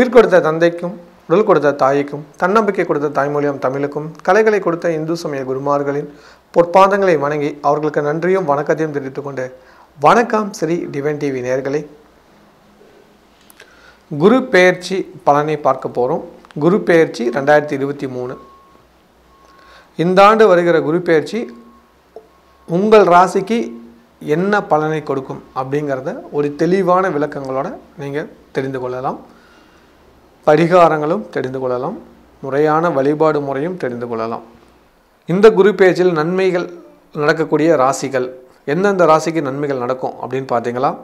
உயிர் கொடுத்த தந்தைக்கும் உடல் கொடுத்த தாய்க்கும் தன்னம்பிக்கை கொடுத்த தாய்மொழியம் தமிழுக்கும் கலைகளை கொடுத்த இந்து சமய குருமார்களின் பொற்பாதங்களை வணங்கி அவர்களுக்கு நன்றியும் வணக்கத்தையும் தெரிவித்துக் கொண்டு வணக்கம் ஸ்ரீ டிவன் டிவி நேர்களே குரு பெயர்ச்சி பலனை பார்க்க போகிறோம் குரு பெயர்ச்சி ரெண்டாயிரத்தி இருபத்தி மூணு. இந்த ஆண்டு வருகிற குரு பெயர்ச்சி உங்கள் ராசிக்கு என்ன பலனை கொடுக்கும் அப்படிங்கிறத ஒரு தெளிவான விளக்கங்களோட நீங்கள் தெரிந்து கொள்ளலாம். பரிகாரங்களும் தெரிந்து கொள்ளலாம். முறையான வழிபாடு முறையும் தெரிந்து கொள்ளலாம். இந்த குரு பேஜில் நன்மைகள் நடக்கக்கூடிய ராசிகள் எந்தெந்த ராசிக்கு நன்மைகள் நடக்கும் அப்படின்னு பார்த்தீங்களா?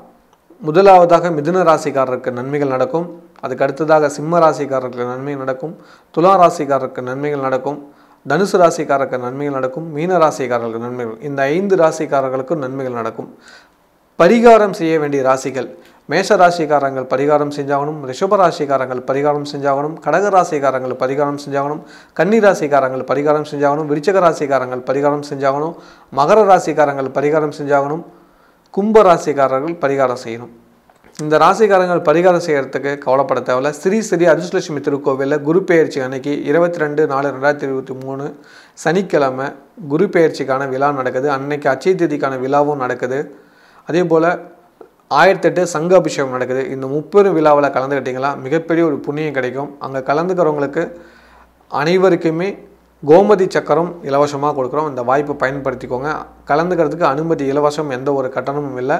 முதலாவதாக மிதுன ராசிக்காரருக்கு நன்மைகள் நடக்கும். அதுக்கு அடுத்ததாக சிம்ம ராசிக்காரருக்கு நன்மைகள் நடக்கும். துலா ராசிக்காரருக்கு நன்மைகள் நடக்கும். தனுசு ராசிக்காரருக்கு நன்மைகள் நடக்கும். மீன ராசிக்காரர்களுக்கு நன்மைகள் இந்த ஐந்து ராசிக்காரர்களுக்கும் நன்மைகள் நடக்கும். பரிகாரம் செய்ய வேண்டிய ராசிகள் மேஷ ராசிக்காரங்கள் பரிகாரம் செஞ்சாகணும் ரிஷப ராசிக்காரங்கள் பரிகாரம் செஞ்சாகணும் கடக ராசிக்காரங்கள் பரிகாரம் செஞ்சாகணும் கன்னி ராசிக்காரங்கள் பரிகாரம் செஞ்சாகணும் விருச்சக ராசிக்காரங்கள் பரிகாரம் செஞ்சாகணும் மகர ராசிக்காரங்கள் பரிகாரம் செஞ்சாகணும் கும்ப ராசிக்காரர்கள் பரிகாரம் செய்யணும். இந்த ராசிக்காரங்கள் பரிகாரம் செய்கிறதுக்கு கவலைப்பட தேவையில்ல. ஸ்ரீ ஸ்ரீ அதிர்ஷ்டலட்சுமி திருக்கோவிலில் குரு பெயர்ச்சி அன்னைக்கு இருபத்தி ரெண்டு நாலு ரெண்டாயிரத்தி இருபத்தி மூணு சனிக்கிழமை குரு பெயர்ச்சிக்கான விழா நடக்குது. அன்னைக்கு அச்சய திதிக்கான விழாவும் நடக்குது. அதே போல் ஆயிரத்தெட்டு சங்க அபிஷேகம் நடக்குது. இந்த முப்பெரும் விழாவில் கலந்துக்கிட்டிங்களா? மிகப்பெரிய ஒரு புண்ணியம் கிடைக்கும். அங்கே கலந்துக்கிறவங்களுக்கு அனைவருக்குமே கோமதி சக்கரம் இலவசமாக கொடுக்குறோம். இந்த வாய்ப்பை பயன்படுத்திக்கோங்க. கலந்துக்கிறதுக்கு அனுமதி இலவசம் எந்த ஒரு கட்டணமும் இல்லை.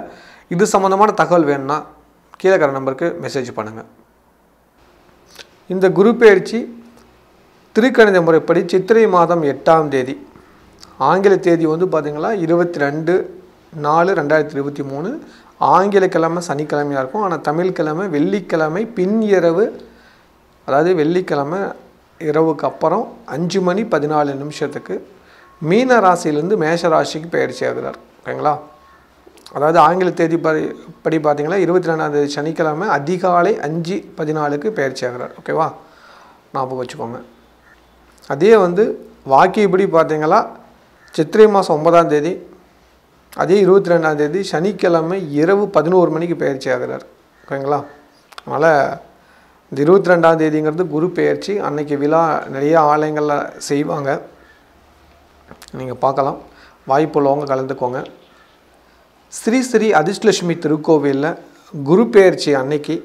இது சம்மந்தமான தகவல் வேணும்னா கீழே இருக்கிற நம்பருக்கு மெசேஜ் பண்ணுங்கள் இந்த குரு பயிற்சி திருக்கணித முறைப்படி சித்திரை மாதம் எட்டாம் தேதி. ஆங்கில தேதி வந்து பார்த்திங்கன்னா இருபத்தி ரெண்டு நாலு ரெண்டாயிரத்தி இருபத்தி மூணு. ஆங்கில கிழமை சனிக்கிழமையாக இருக்கும். ஆனால் தமிழ் கிழமை வெள்ளிக்கிழமை பின் இரவு அதாவது வெள்ளிக்கிழமை இரவுக்கு அப்புறம் அஞ்சு மணி பதினாலு நிமிஷத்துக்கு மீன ராசியிலேருந்து மேஷ ராசிக்கு பயிற்சி ஆகிறார் ஓகேங்களா? அதாவது ஆங்கில தேதி படி படி பார்த்தீங்கன்னா இருபத்தி ரெண்டாந்தேதி சனிக்கிழமை அதிகாலை அஞ்சு பதினாலுக்கு பயிற்சி ஆகிறார் ஓகேவா? ஞாபகம் வச்சுக்கோங்க. அதே வந்து வாக்கியப்படி பார்த்தீங்களா? சித்திரை மாதம் ஒன்பதாம் தேதி அதே இருபத்தி ரெண்டாம் தேதி சனிக்கிழமை இரவு பதினோரு மணிக்கு பயிற்சி ஆகிறார். ஓகேங்களா? அதனால் இந்த இருபத்தி ரெண்டாம் தேதிங்கிறது குரு பெயர்ச்சி அன்னைக்கு விழா நிறைய ஆலயங்களில் செய்வாங்க. நீங்கள் பார்க்கலாம். வாய்ப்பு உள்ளவங்க கலந்துக்கோங்க. ஸ்ரீ ஸ்ரீ அதிர்ஷ்டலட்சுமி திருக்கோவிலில் குரு பெயர்ச்சி அன்னைக்கு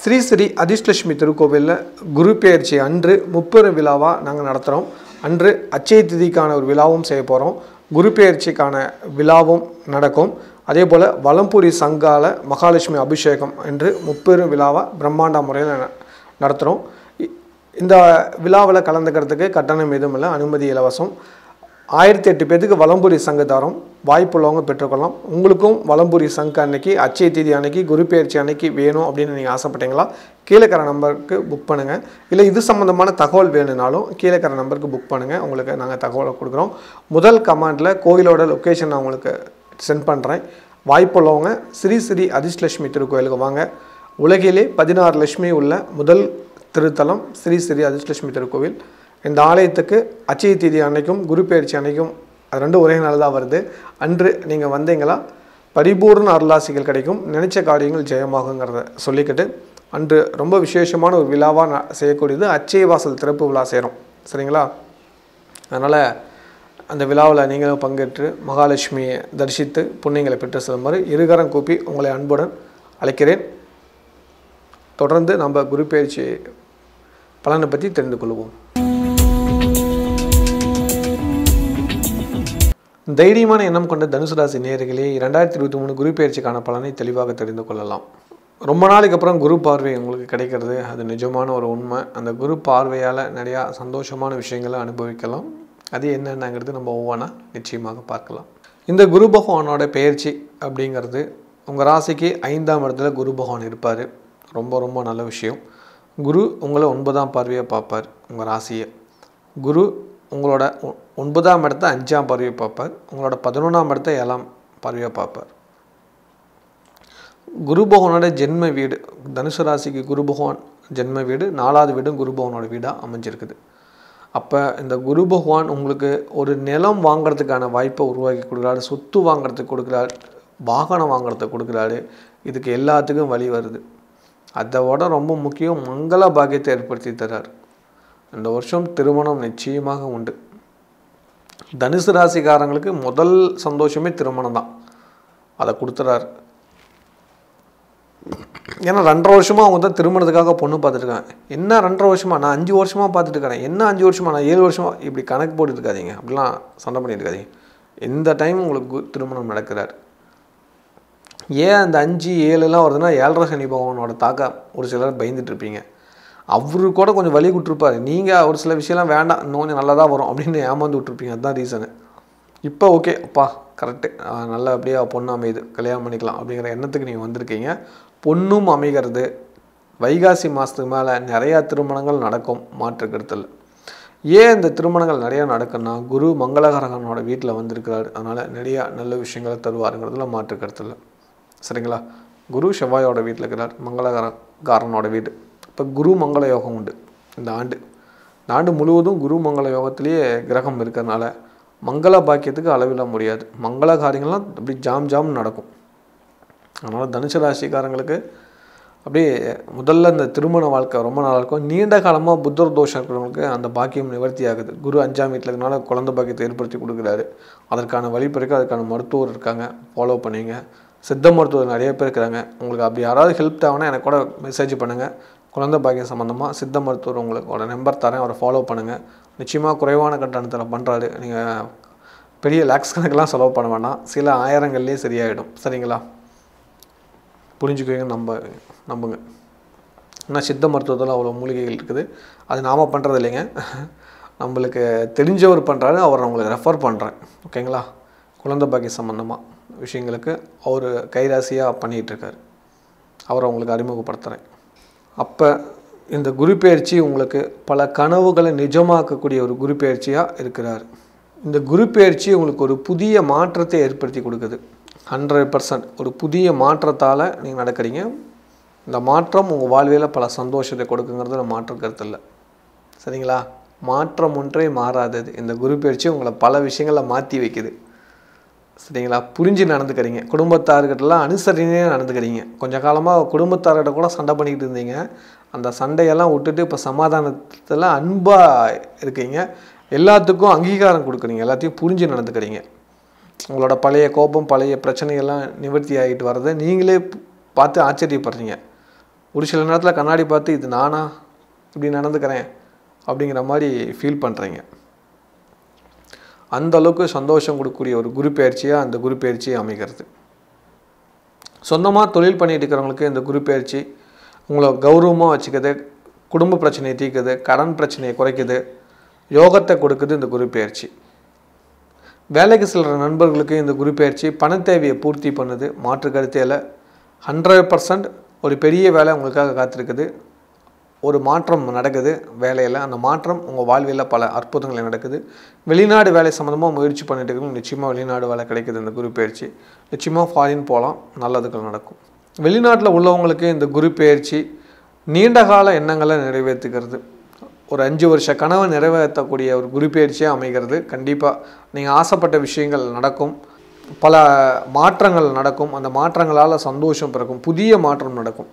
ஸ்ரீ ஸ்ரீ அதிர்ஷ்டலட்சுமி திருக்கோவிலில் குரு பெயர்ச்சி அன்று முப்பெரும் விழாவாக நாங்கள் நடத்துகிறோம் அன்று அச்சய திதிக்கான ஒரு விழாவும் செய்ய போகிறோம் குரு பெயர்ச்சிக்கான விழாவும் நடக்கும். அதே போல் வலம்புரி சங்கால மகாலட்சுமி அபிஷேகம் என்று முப்பெரும் விழாவாக பிரம்மாண்ட முறையில் ந- நடத்துகிறோம் இந்த விழாவில் கலந்துக்கிறதுக்கு கட்டணம் எதுவும் இல்லை அனுமதி இலவசம். ஆயிரத்தி எட்டு பேர்த்துக்கு வலம்புரி சங்கத்தாரும் வாய்ப்புள்ளவங்க பெற்றுக்கொள்ளலாம். உங்களுக்கும் வலம்புரி சங்கு அன்னைக்கு அச்சய தேதி அன்னைக்கு குரு பயிற்சி அன்னைக்கு வேணும் அப்படின்னு நீங்கள் ஆசைப்பட்டீங்களா? கீழக்கிற நம்பருக்கு புக் பண்ணுங்கள் இல்லை இது சம்மந்தமான தகவல் வேணும்னாலும் கீழக்கிற நம்பருக்கு புக் பண்ணுங்கள் உங்களுக்கு நாங்கள் தகவலை கொடுக்குறோம். முதல் கமாண்டில் கோயிலோட லொக்கேஷன் நான் உங்களுக்கு சென்ட் பண்ணுறேன் வாய்ப்புள்ளவங்க ஸ்ரீ ஸ்ரீ அதிர்ஷ்டலட்சுமி திருக்கோயிலுக்கு வாங்க. உலகிலே பதினாறு லட்சுமி உள்ள முதல் திருத்தலம் ஸ்ரீ ஸ்ரீ அதிர்ஷ்டலட்சுமி திருக்கோவில். இந்த ஆலயத்துக்கு அச்சய தேதி அன்னைக்கும் குரு பயிற்சி அன்னைக்கும் அது ரெண்டும் ஒரே நாள் தான் வருது. அன்று நீங்கள் வந்தீங்களா? பரிபூர்ண அருளாசிகள் கிடைக்கும். நினைச்ச காரியங்கள் ஜெயமாகுங்கிறத சொல்லிக்கிட்டு அன்று ரொம்ப விசேஷமான ஒரு விழாவாக செய்யக்கூடியது அச்சய வாசல் திறப்பு விழா செய்கிறோம் சரிங்களா? அதனால் அந்த விழாவில் நீங்களும் பங்கேற்று மகாலட்சுமியை தரிசித்து புண்ணியங்களை பெற்று செல்லுமாறு இருகரம் கூப்பி உங்களை அன்புடன் அழைக்கிறேன். தொடர்ந்து நம்ம குரு பயிற்சி பலனை பற்றி தெரிந்து கொள்வோம். தைரியமான எண்ணம் கொண்ட தனுசு ராசி நேர்களே இரண்டாயிரத்தி இருபத்தி மூணு குரு பயிற்சிக்கான பலனை தெளிவாக தெரிந்து கொள்ளலாம். ரொம்ப நாளைக்கு அப்புறம் குரு பார்வை உங்களுக்கு கிடைக்கிறது. அது நிஜமான ஒரு உண்மை. அந்த குரு பார்வையால் நிறையா சந்தோஷமான விஷயங்களை அனுபவிக்கலாம். அது என்னென்னங்கிறது நம்ம ஒவ்வொன்றா நிச்சயமாக பார்க்கலாம். இந்த குரு பகவானோட பயிற்சி அப்படிங்கிறது உங்கள் ராசிக்கு ஐந்தாம் இடத்துல குரு பகவான் இருப்பார். ரொம்ப ரொம்ப நல்ல விஷயம். குரு உங்களை ஒன்பதாம் பார்வையை பார்ப்பார் உங்கள் ராசியை. குரு உங்களோட ஒன்பதாம் இடத்த அஞ்சாம் பார்வையை பார்ப்பார். உங்களோட பதினொன்றாம் இடத்த ஏழாம் பார்வையை பார்ப்பார். குரு பகவானோட ஜென்ம வீடு தனுசு ராசிக்கு குரு பகவான் ஜென்ம வீடு நாலாவது வீடும் குரு பகவானோட வீடாக அமைஞ்சிருக்குது. அப்போ இந்த குரு பகவான் உங்களுக்கு ஒரு நிலம் வாங்குறதுக்கான வாய்ப்பை உருவாக்கி கொடுக்குறாரு சொத்து வாங்குறதுக்கு கொடுக்குறாரு வாகனம் வாங்குறதுக்கு கொடுக்குறாரு. இதுக்கு எல்லாத்துக்கும் வழி வருது. அதோட ரொம்ப முக்கியம் மங்கள பாக்கியத்தை ஏற்படுத்தி தர்றார். இந்த வருஷம் திருமணம் நிச்சயமாக உண்டு. தனுசு ராசிக்காரங்களுக்கு முதல் சந்தோஷமே திருமணம் தான் அதை கொடுத்துறாரு. ஏன்னா ரெண்டரை வருஷமாக அவங்க தான் திருமணத்துக்காக பொண்ணு பார்த்துருக்காங்க என்ன ரெண்டரை வருஷமாக நான் அஞ்சு வருஷமாக பார்த்துட்ருக்கேன் என்ன அஞ்சு வருஷமாக நான் ஏழு வருஷமாக இப்படி கணக்கு போட்டுருக்காதீங்க அப்படிலாம் சண்டை பண்ணிட்டு இருக்காதீங்க டைம் உங்களுக்கு கு- திருமணம் நடக்கிறார். ஏன் அந்த அஞ்சு ஏழுலாம் வருதுன்னா ஏழரை சனி பகவானோட தாக்கம்? ஒரு சிலர் பயந்துட்டு இருப்பீங்க அவரு கூட கொஞ்சம் வழி விட்டுருப்பாரு. நீங்கள் ஒரு சில விஷயம்லாம் வேண்டாம். இன்னும் கொஞ்சம் நல்லா தான் வரும் அப்படின்னு ஏமாந்து விட்ருப்பீங்க அதுதான் ரீசனு இப்போ ஓகே அப்பா கரெக்டு நல்லா அப்படியே பொண்ணு அமையுது. கல்யாணம் பண்ணிக்கலாம் அப்படிங்கிற எண்ணத்துக்கு நீங்கள் வந்திருக்கீங்க. பொண்ணும் அமைகிறது. வைகாசி மாதத்துக்கு மேலே நிறையா திருமணங்கள் நடக்கும். மாற்று கருத்தில் ஏன் இந்த திருமணங்கள் நிறையா நடக்குன்னா குரு மங்களகரகனோட வீட்டில் வந்திருக்கிறாரு. அதனால் நிறையா நல்ல விஷயங்களை தருவாருங்கிறதுல மாற்று சரிங்களா? குரு செவ்வாயோட வீட்டில் இருக்கிறார். மங்களகரகாரனோட வீடு. இப்போ குரு மங்கள யோகம் உண்டு. இந்த ஆண்டு. இந்த ஆண்டு முழுவதும் குரு மங்கள யோகத்திலேயே கிரகம் இருக்கிறதுனால மங்கள பாக்கியத்துக்கு அளவிட முடியாது. மங்கள காரியங்கள்லாம் அப்படி ஜாம் ஜாம் நடக்கும். அதனால் தனுசு ராசிக்காரங்களுக்கு அப்படியே முதல்ல இந்த திருமண வாழ்க்கை ரொம்ப நல்லா இருக்கும். நீண்ட காலமாக புத்தர் தோஷம் இருக்கிறவங்களுக்கு அந்த பாக்கியம் நிவர்த்தி ஆகுது. குரு அஞ்சாம் வீட்டில் இருக்கனால குழந்தை பாக்கியத்தை ஏற்படுத்தி கொடுக்குறாரு. அதற்கான வழிபறைக்கு அதுக்கான மருத்துவர் இருக்காங்க. ஃபாலோ பண்ணுவீங்க சித்த மருத்துவர் நிறைய பேர் இருக்கிறாங்க. உங்களுக்கு அப்படி யாராவது ஹெல்ப் தேவைன்னா எனக்கு கூட மெசேஜ் பண்ணுங்கள் குழந்தை பாக்கியம் சம்மந்தமாக சித்த மருத்துவர் உங்களுக்கு நம்பர் தரேன். அவரை ஃபாலோ பண்ணுங்கள் நிச்சயமாக குறைவான கட்டணத்தில் பண்ணுறாரு நீங்கள் பெரிய லேக்ஸ் கணக்கெலாம் செலவு பண்ண வேணாம். சில ஆயிரங்கள்லேயே சரியாயிடும். சரிங்களா? புரிஞ்சுக்குவீங்க நம்ப நம்புங்க. ஏன்னா சித்த மருத்துவத்தில் அவ்வளோ மூலிகைகள் இருக்குது. அது நாம் பண்ணுறது இல்லைங்க. நம்மளுக்கு தெரிஞ்சவர் பண்ணுறாரு அவர் நான் உங்களுக்கு ரெஃபர் பண்ணுறேன் ஓகேங்களா? குழந்தை பாக்கிய சம்மந்தமாக விஷயங்களுக்கு அவர் கைராசியாக பண்ணிகிட்ருக்காரு அவரை உங்களுக்கு அறிமுகப்படுத்துகிறேன் அப்போ இந்த குரு உங்களுக்கு பல கனவுகளை நிஜமாக்கக்கூடிய ஒரு குரு பெயர்ச்சியாக இருக்கிறார். இந்த குரு உங்களுக்கு ஒரு புதிய மாற்றத்தை ஏற்படுத்தி கொடுக்குது. ஹண்ட்ரட் பர்சன்ட் ஒரு புதிய மாற்றத்தால் நீங்கள் நடக்கிறீங்க. இந்த மாற்றம் உங்கள் வாழ்வியில் பல சந்தோஷத்தை கொடுக்குங்கிறது நான் கருத்து இல்லை. சரிங்களா? மாற்றம் ஒன்றே மாறாதது. இந்த குரு உங்களை பல விஷயங்களை மாற்றி வைக்குது. சரிங்களா? புரிஞ்சு நடந்துக்கிறீங்க. குடும்பத்தார்கிட்டலாம் அனுசரினே நடந்துக்கிறீங்க. கொஞ்ச காலமாக குடும்பத்தார்கிட்ட கூட சண்டை பண்ணிக்கிட்டு இருந்தீங்க. அந்த சண்டையெல்லாம் விட்டுட்டு இப்போ சமாதானத்தில் அன்பாக இருக்கீங்க. எல்லாத்துக்கும் அங்கீகாரம் கொடுக்குறீங்க. எல்லாத்தையும் புரிஞ்சு நடந்துக்கிறீங்க. உங்களோட பழைய கோபம் பழைய பிரச்சனைகள்லாம் நிவர்த்தி ஆகிட்டு வர்றதை நீங்களே பார்த்து ஆச்சரியப்படுறீங்க. ஒரு சில நேரத்தில் கண்ணாடி பார்த்து இது நானா? இப்படி நடந்துக்கிறேன். அப்படிங்கிற மாதிரி ஃபீல் பண்ணுறீங்க அந்த அளவுக்கு சந்தோஷம் கொடுக்கக்கூடிய ஒரு குரு பயிற்சியாக அந்த குரு பயிற்சி அமைகிறது. சொந்தமாக தொழில் பண்ணிட்டு இருக்கிறவங்களுக்கு இந்த குரு பயிற்சி உங்களை கௌரவமாக வச்சுக்குது குடும்ப பிரச்சனையை தீர்க்குது கடன் பிரச்சனையை குறைக்குது யோகத்தை கொடுக்குது இந்த குரு பயிற்சி. வேலைக்கு செல்கிற நண்பர்களுக்கு இந்த குரு பயிற்சி பண தேவையை பூர்த்தி பண்ணுது. மாற்று கருத்தையில் ஹண்ட்ரட் பர்சன்ட் ஒரு பெரிய வேலை உங்களுக்காக காத்திருக்குது. ஒரு மாற்றம் நடக்குது வேலையில். அந்த மாற்றம் உங்கள் வாழ்வில் பல அற்புதங்கள் நடக்குது. வெளிநாடு வேலை சம்மந்தமாக முயற்சி பண்ணிட்டு இருக்கவங்க நிச்சயமாக வெளிநாடு வேலை கிடைக்குது இந்த குரு பயிற்சி. நிச்சயமாக ஃபாரின் போகலாம் நல்லதுகள் நடக்கும். வெளிநாட்டில் உள்ளவங்களுக்கு இந்த குரு பயிற்சி நீண்ட கால எண்ணங்களை நிறைவேற்றுகிறது. ஒரு அஞ்சு வருஷ கனவை நிறைவேற்றக்கூடிய ஒரு குரு பயிற்சியாக அமைகிறது. கண்டிப்பாக நீங்கள் ஆசைப்பட்ட விஷயங்கள் நடக்கும். பல மாற்றங்கள் நடக்கும். அந்த மாற்றங்களால் சந்தோஷம் பிறக்கும். புதிய மாற்றம் நடக்கும்.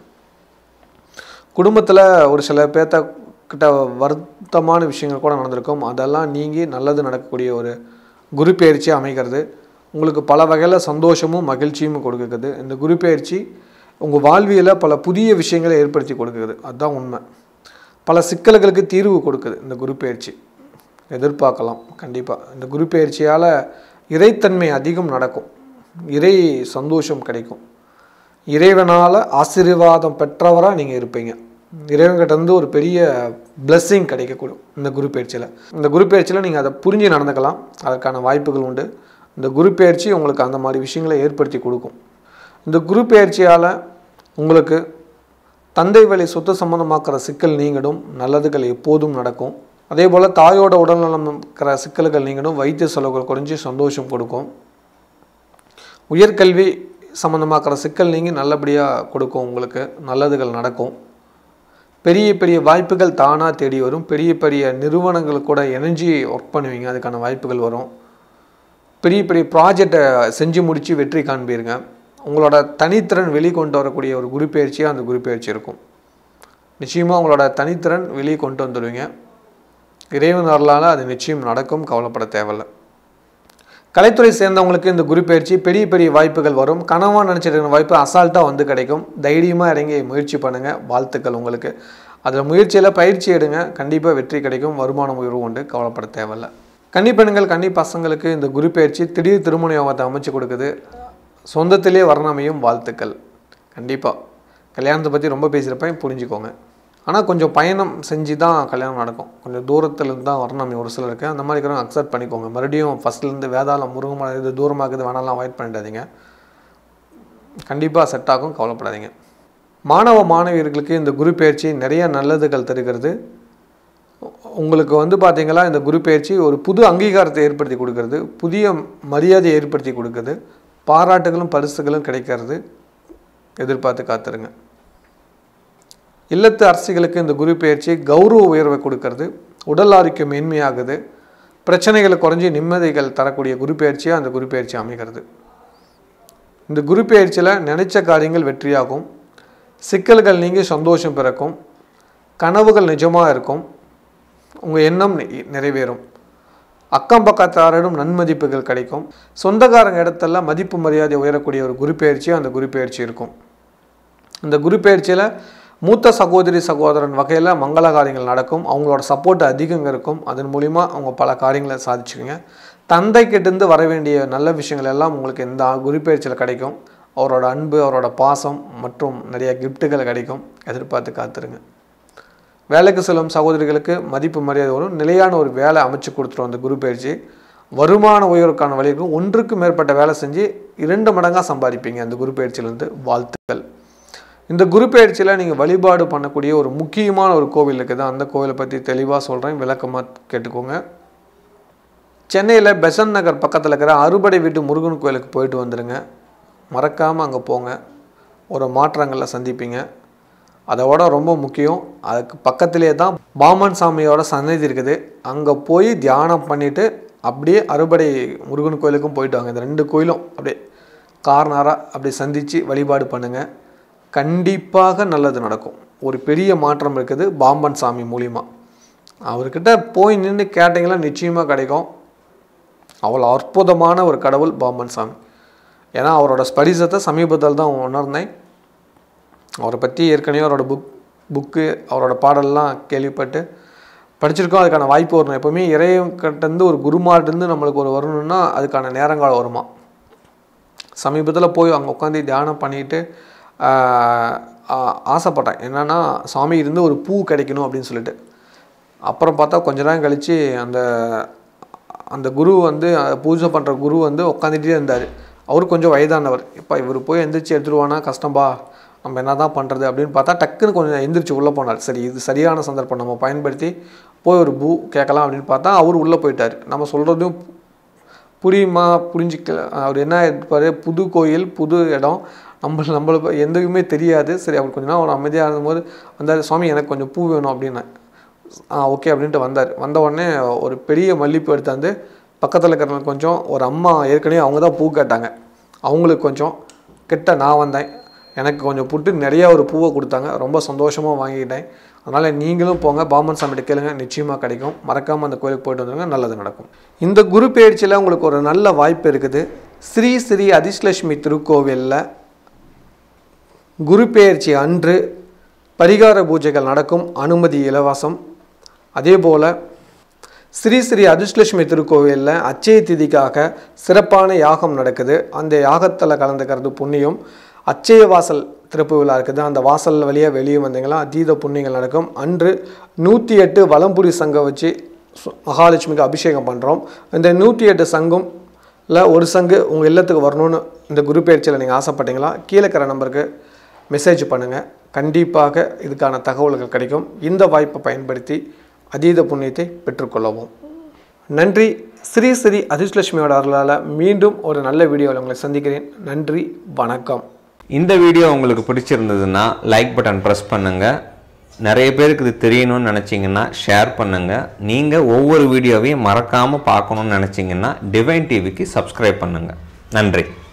குடும்பத்தில் ஒரு சில பேர்த்த கிட்ட வருத்தமான விஷயங்கள் கூட நடந்திருக்கும். அதெல்லாம் நீங்கி நல்லது நடக்கக்கூடிய ஒரு குரு பயிற்சி அமைகிறது உங்களுக்கு பல வகையில் சந்தோஷமும் மகிழ்ச்சியும் கொடுக்குது. இந்த குரு பயிற்சி உங்கள் வாழ்வியலில் பல புதிய விஷயங்களை ஏற்படுத்தி கொடுக்குது. அதுதான் உண்மை. பல சிக்கல்களுக்கு தீர்வு கொடுக்குது இந்த குரு பயிற்சி. எதிர்பார்க்கலாம் கண்டிப்பாக இந்த குரு பயிற்சியால் இறைத்தன்மை அதிகம் நடக்கும். இறை சந்தோஷம் கிடைக்கும். இறைவனால் ஆசீர்வாதம் பெற்றவராக நீங்கள் இருப்பீங்க. இறைவன்கிட்டருந்து ஒரு பெரிய பிளஸ்ஸிங் கிடைக்கக்கூடும் இந்த குரு பயிற்சியில். இந்த குரு பயிற்சியில் நீங்கள் அதை புரிஞ்சு நடந்துக்கலாம். அதற்கான வாய்ப்புகள் உண்டு. இந்த குரு பயிற்சி உங்களுக்கு அந்த மாதிரி விஷயங்களை ஏற்படுத்தி கொடுக்கும். இந்த குரு பயிற்சியால் உங்களுக்கு தந்தை வழி சொத்து சம்மந்தமாக்கிற சிக்கல் நீங்கிடும். நல்லதுகள் எப்போதும் நடக்கும். அதே போல் தாயோட உடல்நலம் இருக்கிற சிக்கல்கள் நீங்கிடும். வைத்திய செலவுகள் குறைஞ்சி சந்தோஷம் கொடுக்கும். உயர்கல்வி சம்மந்தமாக்கிற சிக்கல் நீங்கி நல்லபடியாக கொடுக்கும். உங்களுக்கு நல்லதுகள் நடக்கும். பெரிய பெரிய வாய்ப்புகள் தானாக தேடி வரும். பெரிய பெரிய நிறுவனங்கள் கூட இணைஞ்சி ஒர்க் பண்ணுவீங்க. அதுக்கான வாய்ப்புகள் வரும். பெரிய பெரிய ப்ராஜெக்டை செஞ்சு முடித்து வெற்றி காண்பீருங்க. உங்களோட தனித்திறன் வெளிக்கொண்டு வரக்கூடிய ஒரு குருப்பெயர்ச்சியாக அந்த குருப்பெயர்ச்சி இருக்கும். நிச்சயமாக உங்களோட தனித்திறன் வெளியே கொண்டு வந்துடுவீங்க. இறைவன் வரலால் அது நிச்சயம் நடக்கும். கவலைப்பட தேவையில்ல. கலைத்துறை சேர்ந்தவங்களுக்கு இந்த குரு பயிற்சி பெரிய பெரிய வாய்ப்புகள் வரும். கனவாக நினச்சிருக்கிற வாய்ப்பு அசால்ட்டாக வந்து கிடைக்கும். தைரியமாக இறங்கி முயற்சி பண்ணுங்கள் வாழ்த்துக்கள் உங்களுக்கு. அதில் முயற்சியில் பயிற்சி எடுங்க. கண்டிப்பாக வெற்றி கிடைக்கும். வருமானம் உயர்வு உண்டு. கவலைப்பட தேவையில்ல. கன்னி பெண்கள் கன்னி பசங்களுக்கு இந்த குரு பயிற்சி திடீர் திருமண யோகத்தை அமைச்சு கொடுக்குது. சொந்தத்திலே வரணமையும் வாழ்த்துக்கள். கண்டிப்பாக கல்யாணத்தை பற்றி ரொம்ப பேசியிருப்பேன். புரிஞ்சுக்கோங்க. ஆனால் கொஞ்சம் பயணம் செஞ்சு தான் கல்யாணம் நடக்கும். கொஞ்சம் தூரத்துலேருந்து தான் வரணும் ஒரு சிலருக்கு அந்த மாதிரி இருக்கிறவங்க அக்செப்ட் பண்ணிக்கோங்க. மறுபடியும் ஃபஸ்ட்லேருந்து வேதாளம் முருகமலை இது தூரமாக்குது வேணாலும் அவாய்ட் பண்ணிடாதீங்க. கண்டிப்பாக செட் ஆகும் கவலைப்படாதீங்க. மாணவ மாணவியர்களுக்கு இந்த குரு பயிற்சி நிறைய நல்லதுகள் தருகிறது. உங்களுக்கு வந்து பார்த்திங்களா இந்த குரு பயிற்சி ஒரு புது அங்கீகாரத்தை ஏற்படுத்தி கொடுக்கறது. புதிய மரியாதையை ஏற்படுத்தி கொடுக்குது. பாராட்டுகளும் பரிசுகளும் கிடைக்கிறது. எதிர்பார்த்து காத்துருங்க. இல்லத்து அரசிகளுக்கு இந்த குரு பயிற்சி கௌரவ உயர்வை கொடுக்கறது. உடல் ஆரோக்கியம் மேன்மையாகுது. பிரச்சனைகளை குறைஞ்சி நிம்மதிகள் தரக்கூடிய குரு பயிற்சியாக அந்த குரு பயிற்சி அமைகிறது. இந்த குரு பயிற்சியில் நினைச்ச காரியங்கள் வெற்றியாகும். சிக்கல்கள் நீங்கி சந்தோஷம் பிறக்கும். கனவுகள் நிஜமாக இருக்கும். உங்கள் எண்ணம் நிறைவேறும். அக்கம் பக்கத்தாரிடம் நன்மதிப்புகள் கிடைக்கும். சொந்தக்காரங்க இடத்துல மதிப்பு மரியாதை உயரக்கூடிய ஒரு குரு பயிற்சியாக அந்த குரு பயிற்சி இருக்கும். இந்த குரு பயிற்சியில் மூத்த சகோதரி சகோதரன் வகையில் மங்கள காரியங்கள் நடக்கும். அவங்களோட சப்போர்ட் அதிகங்க இருக்கும். அதன் மூலிமா அவங்க பல காரியங்களை சாதிச்சுக்குங்க. தந்தை கிட்டேருந்து வர வேண்டிய நல்ல விஷயங்கள் எல்லாம் உங்களுக்கு இந்த குருப்பெயர்ச்சியில் கிடைக்கும்? அவரோட அன்பு அவரோட பாசம் மற்றும் நிறைய கிஃப்ட்டுகள் கிடைக்கும். எதிர்பார்த்து காத்துருங்க. வேலைக்கு செல்லும் சகோதரிகளுக்கு மதிப்பு மரியாதை வரும். நிலையான ஒரு வேலை அமைச்சு கொடுத்துரும் அந்த குரு பயிற்சி வருமான உயர்வுக்கான வழிக்கும் ஒன்றுக்கு மேற்பட்ட வேலை செஞ்சு இரண்டு மடங்காக சம்பாதிப்பீங்க அந்த குரு பயிற்சியிலேருந்து வாழ்த்துக்கள். இந்த குருப்பெயர்ச்சியில் நீங்கள் வழிபாடு பண்ணக்கூடிய ஒரு முக்கியமான ஒரு கோவில் இருக்குது. அந்த கோவிலை பற்றி தெளிவாக சொல்கிறேன் விளக்கமாக கேட்டுக்கோங்க. சென்னையில் பெசன் நகர் பக்கத்தில் இருக்கிற அறுபடை வீட்டு முருகன் கோயிலுக்கு போயிட்டு வந்துடுங்க மறக்காமல் அங்கே போங்க. ஒரு மாற்றங்களில் சந்திப்பீங்க. அதோட ரொம்ப முக்கியம். அதுக்கு பக்கத்திலே தான் பாமன் சாமியோட சன்னதி இருக்குது. அங்கே போய் தியானம் பண்ணிவிட்டு அப்படியே அறுபடை முருகன் கோயிலுக்கும் போயிட்டு வாங்க. இந்த ரெண்டு கோயிலும் அப்படியே கார்னாராக அப்படி சந்தித்து வழிபாடு பண்ணுங்கள் கண்டிப்பாக நல்லது நடக்கும். ஒரு பெரிய மாற்றம் இருக்குது பாம்பன் சாமி மூலிமா அவர்கிட்ட போய் நின்று கேட்டிங்கன்னா நிச்சயமாக கிடைக்கும். அவ்வளோ அற்புதமான ஒரு கடவுள் பாம்பன் சாமி. ஏன்னா அவரோட ஸ்பரிசத்தை சமீபத்தில் தான் உணர்ந்தேன். அவரை பற்றி ஏற்கனவே அவரோட புக் புக்கு அவரோட பாடல்லாம் கேள்விப்பட்டு படிச்சிருக்கோம். அதுக்கான வாய்ப்பு வரணும். எப்போவுமே இறைவன்கிட்டேருந்து ஒரு குருமார்ட்டேருந்து நம்மளுக்கு ஒரு வரணும்னா அதுக்கான நேரங்காலம் வருமா? சமீபத்தில் போய் அங்கே உட்காந்து தியானம் பண்ணிட்டு ஆசைப்பட்டேன். என்னென்னா சாமி இருந்து ஒரு பூ கிடைக்கணும் அப்படின்னு சொல்லிட்டு. அப்புறம் பார்த்தா கொஞ்ச நேரம் கழித்து அந்த அந்த குரு வந்து பூஜை பண்ணுற குரு வந்து உட்காந்துட்டே இருந்தார். அவர் கொஞ்சம் வயதானவர். இப்போ இவர் போய் எந்திரிச்சு எடுத்துருவானா? கஷ்டம்பா. நம்ம என்ன தான் பண்ணுறது அப்படின்னு பார்த்தா டக்குன்னு கொஞ்சம் எந்திரிச்சு உள்ளே போனார். சரி இது சரியான சந்தர்ப்பம். நம்ம பயன்படுத்தி போய் ஒரு பூ கேட்கலாம் அப்படின்னு பார்த்தா அவர் உள்ளே போயிட்டார். நம்ம சொல்கிறதும் புரியுமா புரிஞ்சிக்கல. அவர் என்ன இருப்பார்? புது கோயில் புது இடம். நம்ம நம்மளுக்கு எதுவுமே தெரியாது. சரி அவர் கொஞ்ச நேரம் ஒரு அமைதியாக இருந்தபோது வந்தார் சுவாமி எனக்கு கொஞ்சம் பூ வேணும் அப்படின்னேன். ஆ ஓகே அப்படின்ட்டு வந்தார். வந்த உடனே ஒரு பெரிய மல்லிப்பூ எடுத்தாந்து பக்கத்தில் இருக்கிறவங்க கொஞ்சம் ஒரு அம்மா ஏற்கனவே அவங்க தான் பூ கேட்டாங்க. அவங்களுக்கு கொஞ்சம் கிட்ட நான் வந்தேன். எனக்கு கொஞ்சம் புட்டு நிறையா ஒரு பூவை கொடுத்தாங்க. ரொம்ப சந்தோஷமாக வாங்கிக்கிட்டேன். அதனால் நீங்களும் போங்க. பாமன் சாமிகிட்ட கேளுங்க. நிச்சயமாக கிடைக்கும். மறக்காமல் அந்த கோயிலுக்கு போயிட்டு வந்துருங்க. நல்லது நடக்கும். இந்த குரு பயிற்சியில் உங்களுக்கு ஒரு நல்ல வாய்ப்பு இருக்குது. ஸ்ரீ ஸ்ரீ அதிர்ஷ்லட்சுமி திருக்கோவிலில் குரு பெயர்ச்சி அன்று பரிகார பூஜைகள் நடக்கும் அனுமதி இலவசம். அதே போல் ஸ்ரீ ஸ்ரீ அதிர்ஷ்லட்சுமி திருக்கோவிலில் அச்சய திதிக்காக சிறப்பான யாகம் நடக்குது. அந்த யாகத்தில் கலந்துக்கிறது புண்ணியம். அச்சய வாசல் திறப்பு விழா இருக்குது. அந்த வாசல் வழியாக வெளியே வந்தீங்கன்னா அதீத புண்ணியங்கள் நடக்கும். அன்று நூற்றி எட்டு வலம்புரி சங்கம் வச்சு மகாலட்சுமிக்கு அபிஷேகம் பண்ணுறோம் இந்த நூற்றி எட்டு சங்கம் இல்லை ஒரு சங்கு உங்கள் இல்லத்துக்கு வரணும்னு இந்த குரு பயிற்சியில் நீங்கள் ஆசைப்பட்டீங்களா? கீழே இருக்கிற நம்பருக்கு மெசேஜ் பண்ணுங்கள் கண்டிப்பாக இதுக்கான தகவல்கள் கிடைக்கும். இந்த வாய்ப்பை பயன்படுத்தி அதீத புண்ணியத்தை பெற்றுக்கொள்ளவும். நன்றி. ஸ்ரீ ஸ்ரீ அதிர்ஷ்லட்சுமியோட அருளால் மீண்டும் ஒரு நல்ல வீடியோவில் உங்களை சந்திக்கிறேன். நன்றி. வணக்கம். இந்த வீடியோ உங்களுக்கு பிடிச்சிருந்ததுன்னா லைக் பட்டன் ப்ரெஸ் பண்ணுங்கள் நிறைய பேருக்கு இது தெரியணும்னு நினச்சிங்கன்னா ஷேர் பண்ணுங்கள் நீங்கள் ஒவ்வொரு வீடியோவையும் மறக்காமல் பார்க்கணும்னு நினச்சிங்கன்னா டிவைன் டிவிக்கு சப்ஸ்கிரைப் பண்ணுங்கள் நன்றி.